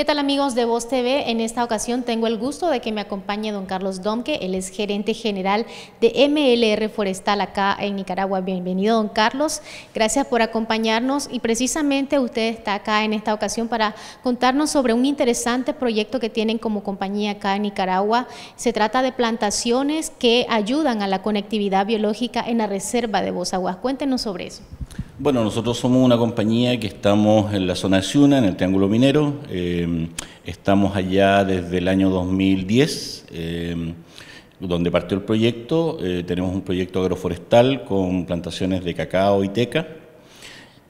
¿Qué tal amigos de Voz TV? En esta ocasión tengo el gusto de que me acompañe don Carlos Domke, él es gerente general de MLR Forestal acá en Nicaragua. Bienvenido don Carlos, gracias por acompañarnos y precisamente usted está acá en esta ocasión para contarnos sobre un interesante proyecto que tienen como compañía acá en Nicaragua. Se trata de plantaciones que ayudan a la conectividad biológica en la reserva de Bozaguas. Cuéntenos sobre eso. Bueno, nosotros somos una compañía que estamos en la zona de Ciuna, en el Triángulo Minero. Eh, estamos allá desde el año 2010, eh, donde partió el proyecto. Eh, tenemos un proyecto agroforestal con plantaciones de cacao y teca.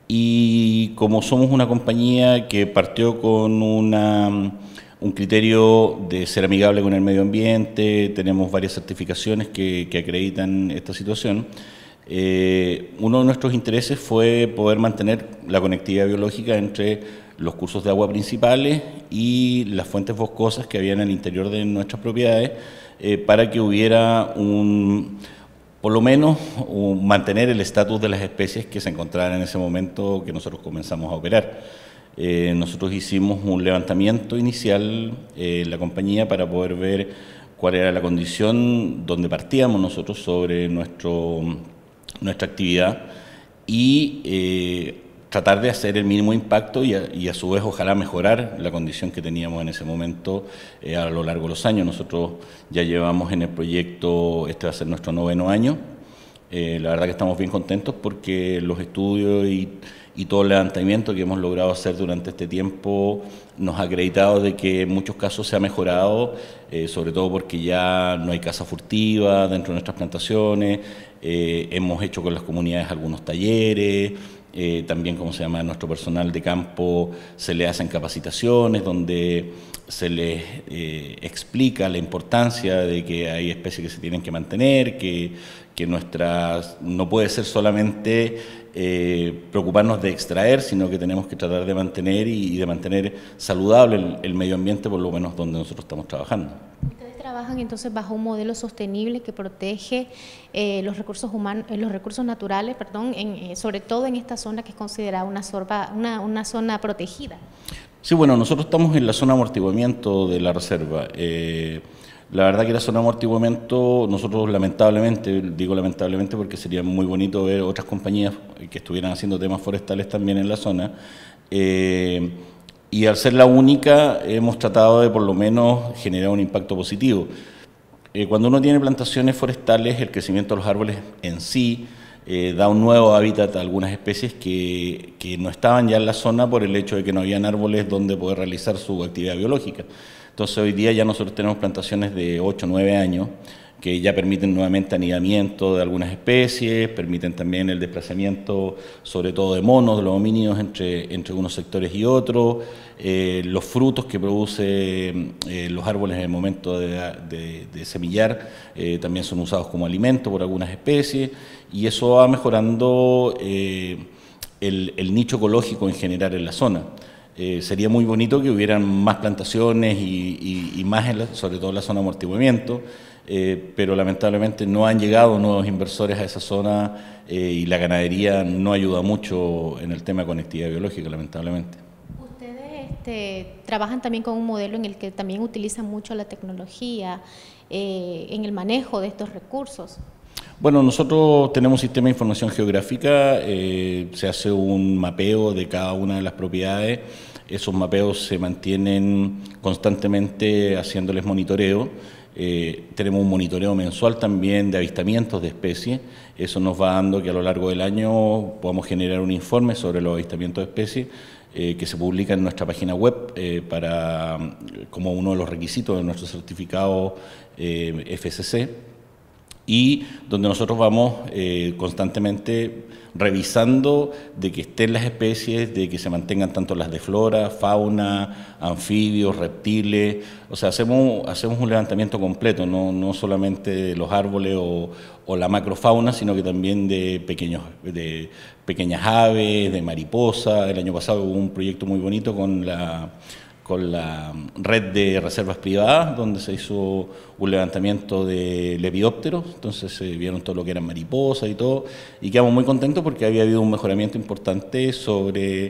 Y como somos una compañía que partió con una, un criterio de ser amigable con el medio ambiente, tenemos varias certificaciones que, que acreditan esta situación. Eh, uno de nuestros intereses fue poder mantener la conectividad biológica entre los cursos de agua principales y las fuentes boscosas que había en el interior de nuestras propiedades eh, para que hubiera un, por lo menos, mantener el estatus de las especies que se encontraban en ese momento que nosotros comenzamos a operar. Eh, nosotros hicimos un levantamiento inicial en la compañía para poder ver cuál era la condición donde partíamos nosotros sobre nuestro nuestra actividad y eh, tratar de hacer el mínimo impacto y a, su vez ojalá mejorar la condición que teníamos en ese momento eh, a lo largo de los años. Nosotros ya llevamos en el proyecto, este va a ser nuestro noveno año, eh, la verdad que estamos bien contentos porque los estudios y, y, todo el levantamiento que hemos logrado hacer durante este tiempo nos ha acreditado de que en muchos casos se ha mejorado, sobre todo porque ya no hay caza furtiva dentro de nuestras plantaciones, eh, hemos hecho con las comunidades algunos talleres, eh, también, como se llama, nuestro personal de campo se le hacen capacitaciones donde se les eh, explica la importancia de que hay especies que se tienen que mantener, que, que nuestras no puede ser solamente preocuparnos de extraer, sino que tenemos que tratar de mantener y, de mantener saludable el medio ambiente, por lo menos donde nosotros estamos trabajando trabajan entonces bajo un modelo sostenible que protege eh, los recursos humanos, eh, los recursos naturales, perdón, eh, sobre todo en esta zona que es considerada una, una, una, zona protegida. Sí, bueno, nosotros estamos en la zona de amortiguamiento de la reserva. la verdad que la zona de amortiguamiento, nosotros lamentablemente, digo lamentablemente porque sería muy bonito ver otras compañías que estuvieran haciendo temas forestales también en la zona y al ser la única hemos tratado de por lo menos generar un impacto positivo. Eh, cuando uno tiene plantaciones forestales, el crecimiento de los árboles en sí eh, da un nuevo hábitat a algunas especies que, que, no estaban ya en la zona por el hecho de que no habían árboles donde poder realizar su actividad biológica. Entonces hoy día ya nosotros tenemos plantaciones de 8 o 9 años que ya permiten nuevamente anidamiento de algunas especies, permiten también el desplazamiento sobre todo de monos, de los homínidos entre, entre unos sectores y otros, eh, los frutos que producen eh, los árboles en el momento de, semillar eh, también son usados como alimento por algunas especies y eso va mejorando el, nicho ecológico en general en la zona. Sería muy bonito que hubieran más plantaciones y, más, sobre todo en la zona de amortiguamiento, eh, pero lamentablemente no han llegado nuevos inversores a esa zona eh, y la ganadería no ayuda mucho en el tema de conectividad biológica, lamentablemente. Ustedes este, trabajan también con un modelo en el que también utilizan mucho la tecnología eh, en el manejo de estos recursos. Bueno, nosotros tenemos un sistema de información geográfica, se hace un mapeo de cada una de las propiedades, esos mapeos se mantienen constantemente haciéndoles monitoreo. Eh, tenemos un monitoreo mensual también de avistamientos de especies. Eso nos va dando que a lo largo del año podamos generar un informe sobre los avistamientos de especies eh, que se publica en nuestra página web eh, para, como uno de los requisitos de nuestro certificado FCC y donde nosotros vamos constantemente revisando de que estén las especies, de que se mantengan tanto las de flora, fauna, anfibios, reptiles, o sea, hacemos, hacemos un levantamiento completo, no, no solamente de los árboles o, o, la macrofauna, sino que también de, pequeños, de pequeñas aves, de mariposa. El año pasado hubo un proyecto muy bonito con la con la red de reservas privadas, donde se hizo un levantamiento de lepiópteros, entonces se vieron todo lo que eran mariposas y todo, y quedamos muy contentos porque había habido un mejoramiento importante sobre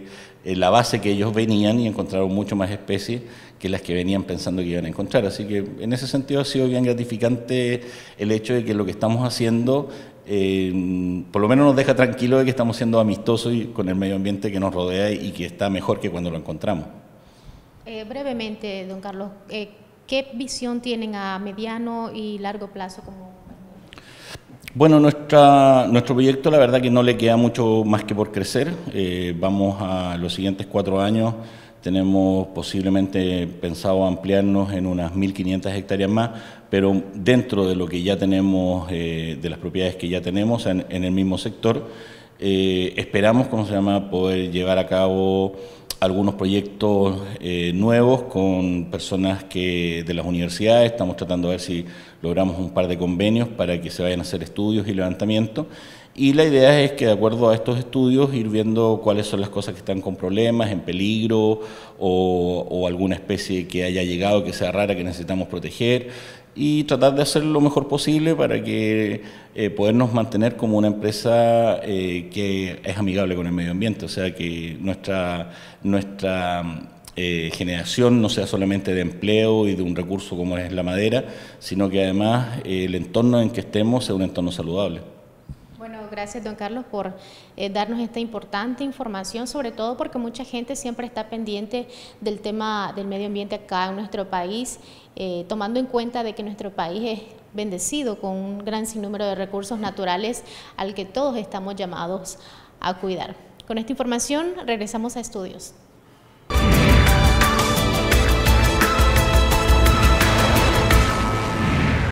eh, la base que ellos venían y encontraron mucho más especies que las que venían pensando que iban a encontrar. Así que en ese sentido ha sido bien gratificante el hecho de que lo que estamos haciendo eh, por lo menos nos deja tranquilo de que estamos siendo amistosos con el medio ambiente que nos rodea y que está mejor que cuando lo encontramos. Eh, brevemente, don Carlos, eh, ¿qué visión tienen a mediano y largo plazo como bueno, nuestra, nuestro proyecto la verdad que no le queda mucho más que por crecer. Eh, vamos a los siguientes cuatro años, tenemos posiblemente pensado ampliarnos en unas 1.500 hectáreas más, pero dentro de lo que ya tenemos, de las propiedades que ya tenemos en, en el mismo sector, esperamos, ¿cómo se llama?, poder llevar a cabo algunos proyectos eh, nuevos con personas que de las universidades. Estamos tratando de ver si logramos un par de convenios para que se vayan a hacer estudios y levantamientos. Y la idea es que de acuerdo a estos estudios ir viendo cuáles son las cosas que están con problemas, en peligro o, o alguna especie que haya llegado que sea rara que necesitamos proteger y tratar de hacer lo mejor posible para que eh, podernos mantener como una empresa eh, que es amigable con el medio ambiente, o sea que nuestra, nuestra eh, generación no sea solamente de empleo y de un recurso como es la madera, sino que además el entorno en que estemos sea un entorno saludable gracias don Carlos por eh, darnos esta importante información, sobre todo porque mucha gente siempre está pendiente del tema del medio ambiente acá en nuestro país, eh, tomando en cuenta de que nuestro país es bendecido con un gran sinnúmero de recursos naturales al que todos estamos llamados a cuidar. Con esta información regresamos a estudios.